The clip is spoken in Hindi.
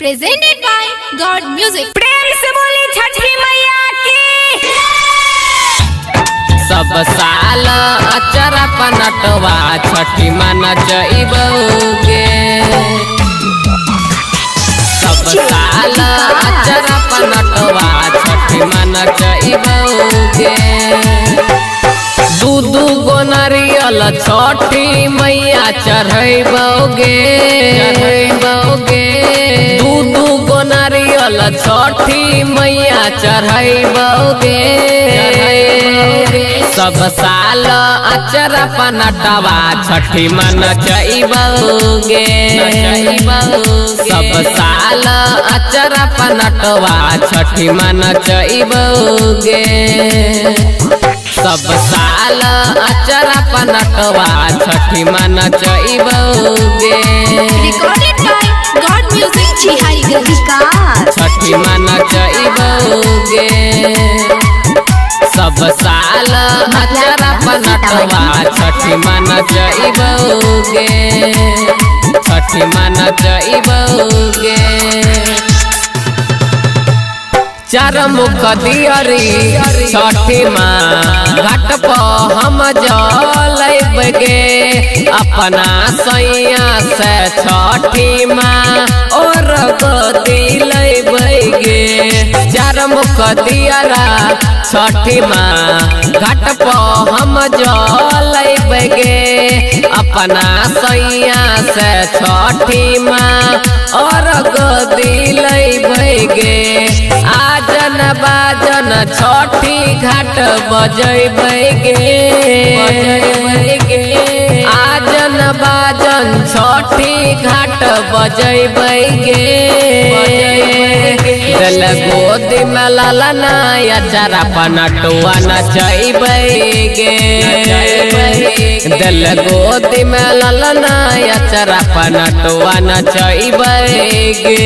presented बाय गॉड म्यूज़िक प्रेम से बोली छठी मैया की। सब साल अचरा पनटवा छठी मन जइबोगे सब साल अचरा पनटवा नारियल छठी मैया चढ़ैबोगे चढ़ैबोगे दू दू गो नारियल छठी मैया चढ़ैबोगे सब साल अचरा पनटवा छठी मन जइबोगे सब साल अचरा पनटवा छठी मन जइबोगे सब साल अचरा पनटवा छठी मन Gandhi छठी मन जइबोगे सब साल अचरा पनटवा छठी मन जइबोगे छठी मन जइबोगे चार मुख दियरी छठी माँ घाट पर हम जल गे अपना सैया से छठी माँ और दिलबगे चार मुख दियरा छठी माँ घाट पर हम जलबगे अपना सैया से छठी माँ और दिलबगे आजन बाजन छठी घाट बजैबगे आजन बाजन छठी घाट बजैबगे दल गोदी में ललना अचारा पनटुआ नचैबगे दल गोदी में ललना अचारा पनटुआ नचैबगे